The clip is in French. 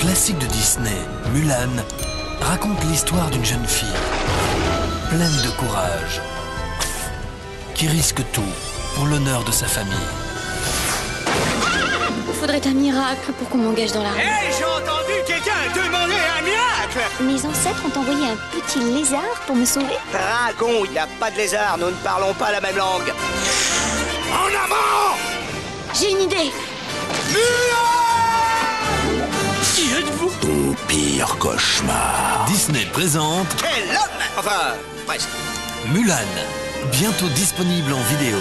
classique de Disney, Mulan, raconte l'histoire d'une jeune fille pleine de courage qui risque tout pour l'honneur de sa famille. Faudrait un miracle pour qu'on m'engage dans la Hé, rue. j'ai entendu quelqu'un demander un miracle Mes ancêtres ont envoyé un petit lézard pour me sauver. Dragon, il n'y a pas de lézard, nous ne parlons pas la même langue. En avant J'ai une idée. Pire cauchemar. Disney présente Quel homme Enfin, presque. Mulan, bientôt disponible en vidéo.